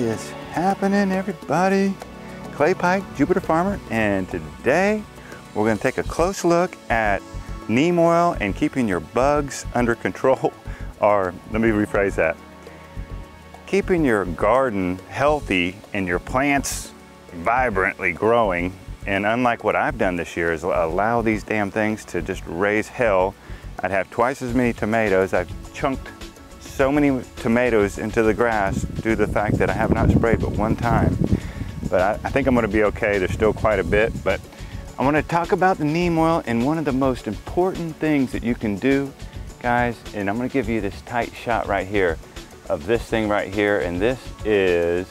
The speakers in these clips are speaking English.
is happening everybody? Clay Pike, Jupiter Farmer, and today we're gonna take a close look at neem oil and keeping your bugs under control, or let me rephrase that. Keeping your garden healthy and your plants vibrantly growing, and unlike what I've done this year is allow these damn things to just raise hell. I'd have twice as many tomatoes. I've chunked so many tomatoes into the grass due to the fact that I have not sprayed but one time. But I, I think I'm gonna be okay. There's still quite a bit, but I wanna talk about the neem oil and one of the most important things that you can do, guys, and I'm gonna give you this tight shot right here of this thing right here. And this is,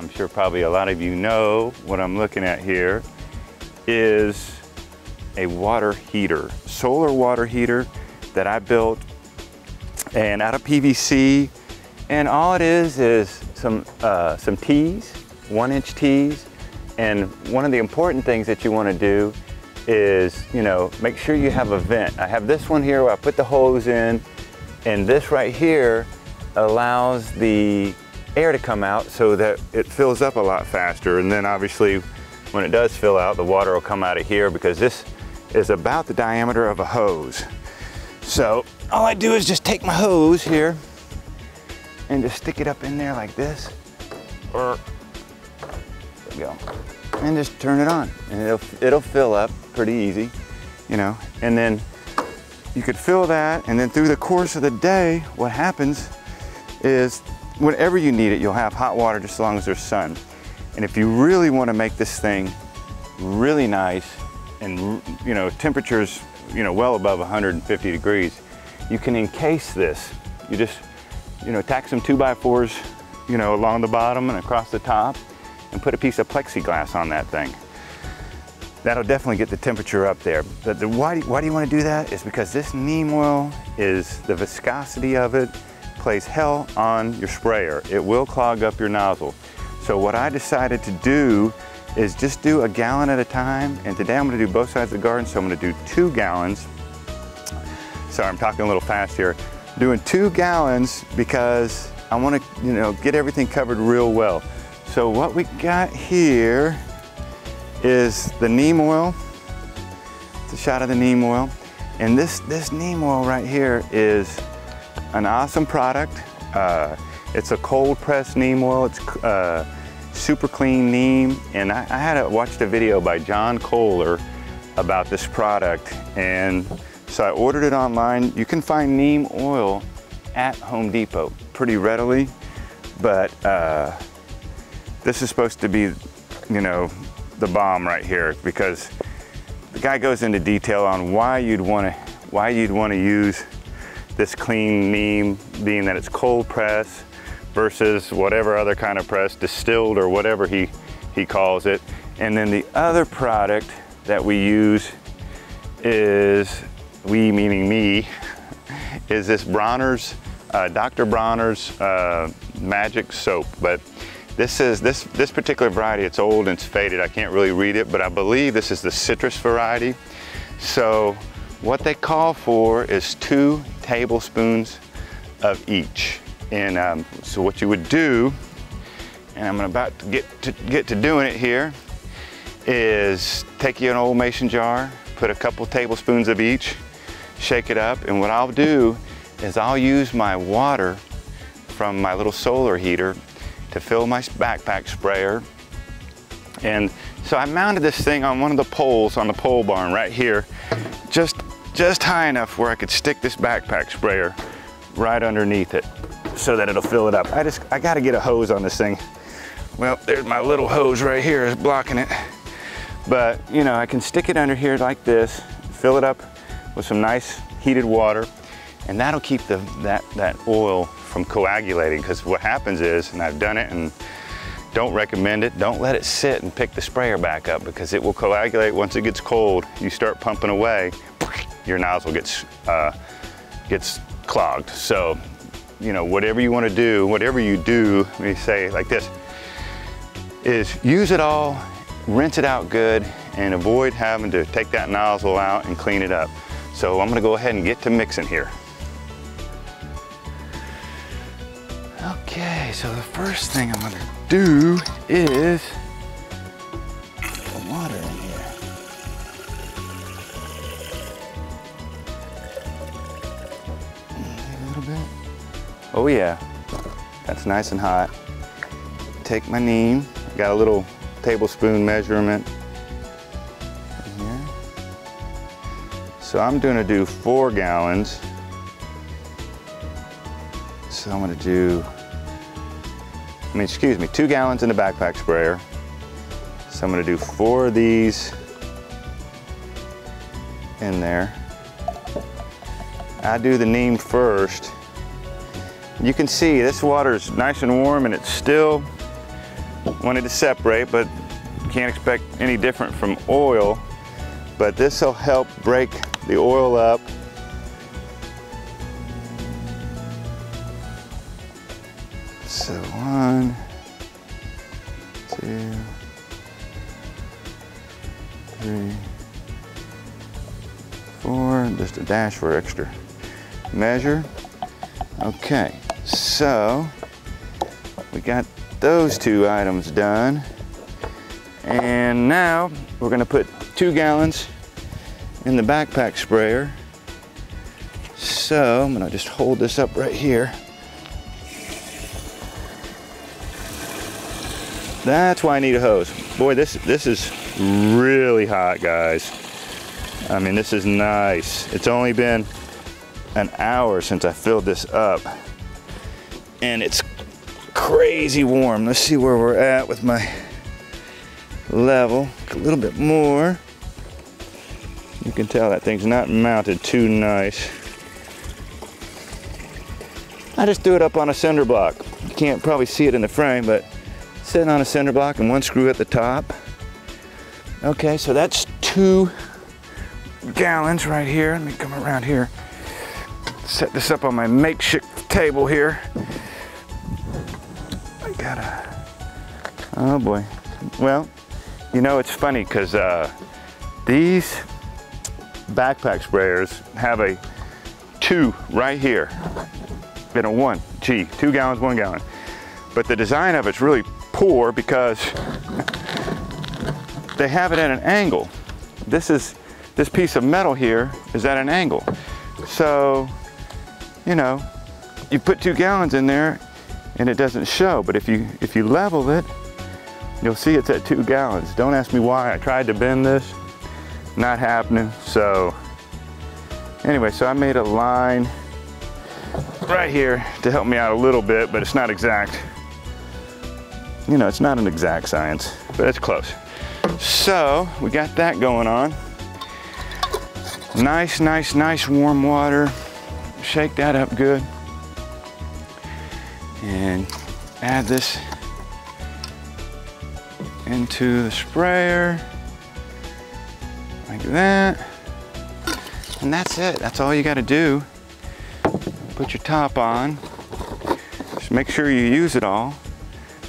I'm sure probably a lot of you know what I'm looking at here, is a water heater, solar water heater that I built and out of PVC. And all it is is some, uh, some tees, one inch tees. And one of the important things that you wanna do is, you know, make sure you have a vent. I have this one here where I put the hose in and this right here allows the air to come out so that it fills up a lot faster. And then obviously when it does fill out, the water will come out of here because this is about the diameter of a hose. So all I do is just take my hose here and just stick it up in there like this. Or there we go. And just turn it on. And it'll it'll fill up pretty easy, you know. And then you could fill that and then through the course of the day, what happens is whenever you need it, you'll have hot water just as long as there's sun. And if you really want to make this thing really nice and you know temperatures you know well above 150 degrees, you can encase this. You just, you know, tack some two by fours, you know, along the bottom and across the top and put a piece of plexiglass on that thing. That'll definitely get the temperature up there. But the, why, do, why do you want to do that? Is because this neem oil is, the viscosity of it plays hell on your sprayer. It will clog up your nozzle. So what I decided to do is just do a gallon at a time. And today I'm gonna do both sides of the garden. So I'm gonna do two gallons Sorry, I'm talking a little fast here. Doing two gallons because I want to, you know, get everything covered real well. So what we got here is the neem oil. It's a shot of the neem oil. And this, this neem oil right here is an awesome product. Uh, it's a cold pressed neem oil. It's uh, super clean neem. And I, I had a, watched a video by John Kohler about this product and so I ordered it online. You can find neem oil at Home Depot pretty readily, but uh, this is supposed to be, you know, the bomb right here because the guy goes into detail on why you'd want to why you'd want to use this clean neem, being that it's cold press versus whatever other kind of press, distilled or whatever he he calls it. And then the other product that we use is we meaning me, is this Bronner's, uh, Dr. Bronner's uh, Magic Soap. But this is, this, this particular variety, it's old and it's faded. I can't really read it, but I believe this is the citrus variety. So what they call for is two tablespoons of each. And um, so what you would do, and I'm about to get to get to doing it here, is take you an old mason jar, put a couple tablespoons of each, shake it up, and what I'll do is I'll use my water from my little solar heater to fill my backpack sprayer. And so I mounted this thing on one of the poles on the pole barn right here, just, just high enough where I could stick this backpack sprayer right underneath it so that it'll fill it up. I just, I gotta get a hose on this thing. Well, there's my little hose right here is blocking it. But, you know, I can stick it under here like this, fill it up with some nice heated water and that'll keep the, that, that oil from coagulating because what happens is, and I've done it and don't recommend it, don't let it sit and pick the sprayer back up because it will coagulate once it gets cold. You start pumping away, your nozzle gets, uh, gets clogged. So, you know, whatever you want to do, whatever you do, let me say like this, is use it all, rinse it out good, and avoid having to take that nozzle out and clean it up. So I'm gonna go ahead and get to mixing here. Okay, so the first thing I'm gonna do is put water in here. A little bit. Oh yeah, that's nice and hot. Take my neem, got a little tablespoon measurement So I'm gonna do four gallons. So I'm gonna do, I mean, excuse me, two gallons in the backpack sprayer. So I'm gonna do four of these in there. I do the neem first. You can see this water is nice and warm and it's still wanted to separate, but can't expect any different from oil. But this will help break the oil up. So one, two, three, four, just a dash for extra measure. Okay, so we got those two items done. And now we're gonna put two gallons in the backpack sprayer. So I'm gonna just hold this up right here. That's why I need a hose. Boy, this, this is really hot, guys. I mean, this is nice. It's only been an hour since I filled this up. And it's crazy warm. Let's see where we're at with my level. A little bit more. You can tell that thing's not mounted too nice. I just threw it up on a cinder block. You can't probably see it in the frame, but sitting on a cinder block and one screw at the top. Okay, so that's two gallons right here. Let me come around here. Set this up on my makeshift table here. I gotta, oh boy. Well, you know, it's funny because uh, these backpack sprayers have a two right here and a one, gee, two gallons, one gallon. But the design of it's really poor because they have it at an angle. This is, this piece of metal here is at an angle. So, you know, you put two gallons in there and it doesn't show, but if you, if you level it, you'll see it's at two gallons. Don't ask me why, I tried to bend this, not happening. So anyway, so I made a line right here to help me out a little bit, but it's not exact. You know, it's not an exact science, but it's close. So we got that going on. Nice, nice, nice warm water. Shake that up good. And add this into the sprayer like that. And that's it. That's all you got to do. Put your top on. Just make sure you use it all.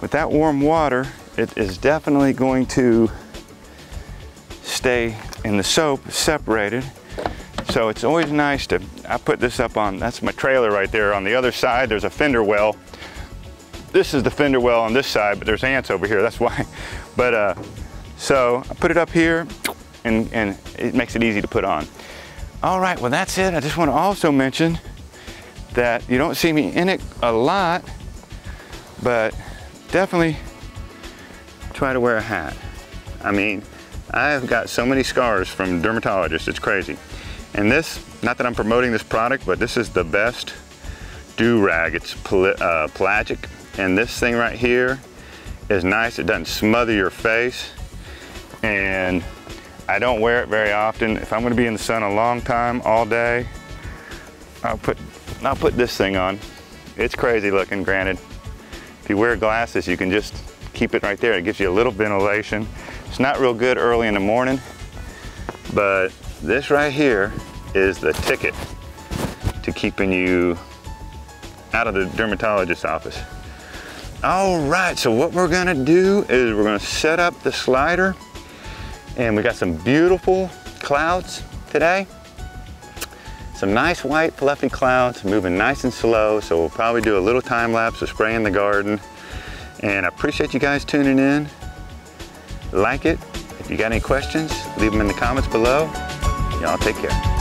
With that warm water, it is definitely going to stay in the soap separated. So it's always nice to, I put this up on, that's my trailer right there. On the other side, there's a fender well. This is the fender well on this side, but there's ants over here, that's why. But uh, so I put it up here and, and it makes it easy to put on. All right, well that's it. I just want to also mention that you don't see me in it a lot, but definitely try to wear a hat. I mean, I've got so many scars from dermatologists, it's crazy. And this, not that I'm promoting this product, but this is the best do-rag. It's uh, pelagic, and this thing right here is nice. It doesn't smother your face, and I don't wear it very often. If I'm gonna be in the sun a long time, all day, I'll put, I'll put this thing on. It's crazy looking, granted. If you wear glasses, you can just keep it right there. It gives you a little ventilation. It's not real good early in the morning, but this right here is the ticket to keeping you out of the dermatologist's office. All right, so what we're gonna do is we're gonna set up the slider and we got some beautiful clouds today. Some nice white fluffy clouds moving nice and slow, so we'll probably do a little time lapse of spraying the garden. And I appreciate you guys tuning in. Like it. If you got any questions, leave them in the comments below. Y'all take care.